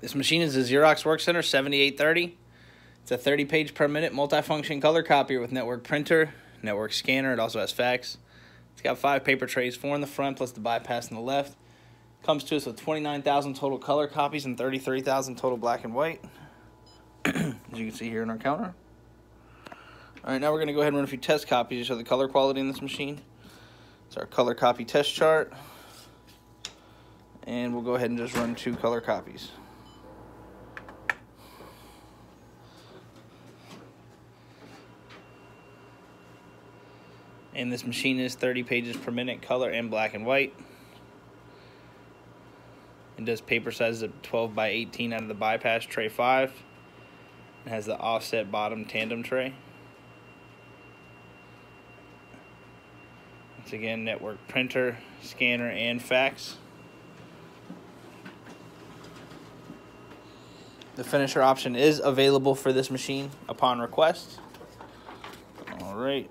This machine is a Xerox WorkCentre 7830. It's a 30 page per minute multifunction color copier with network printer, network scanner. It also has fax. It's got five paper trays, four in the front plus the bypass in the left. Comes to us with 29,000 total color copies and 33,000 total black and white. As you can see here in our counter. All right, now we're going to go ahead and run a few test copies to show the color quality in this machine. It's our color copy test chart. And we'll go ahead and just run two color copies. And this machine is 30 pages per minute color and black and white. It does paper sizes of 12 by 18 out of the bypass tray 5 it has the offset bottom tandem tray. Once again network printer scanner and fax. The finisher option is available for this machine upon request. All right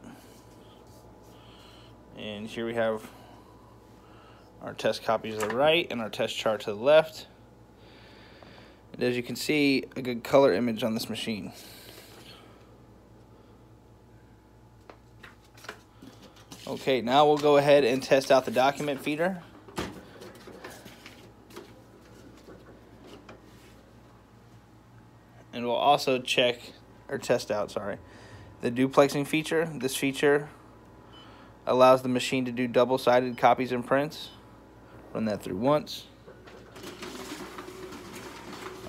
and here we have our test copies to the right and our test chart to the left. And as you can see, a good color image on this machine. Okay, now we'll go ahead and test out the document feeder. And we'll also check, or test out, sorry, the duplexing feature. This feature allows the machine to do double-sided copies and prints. Run that through once.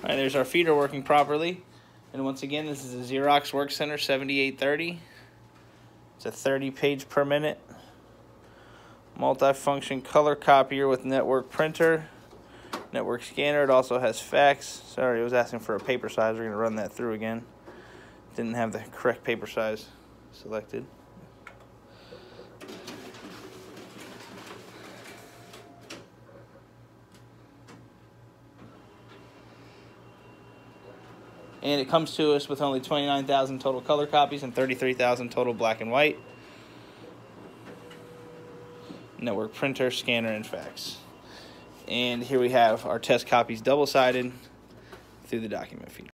All right, there's our feeder working properly. And once again, this is a Xerox WorkCentre 7830. It's a 30 page per minute multi-function color copier with network printer, network scanner. It also has fax. Sorry, I was asking for a paper size. We're going to run that through again. Didn't have the correct paper size selected. And it comes to us with only 29,000 total color copies and 33,000 total black and white. Network printer, scanner, and fax. And here we have our test copies double-sided through the document feed.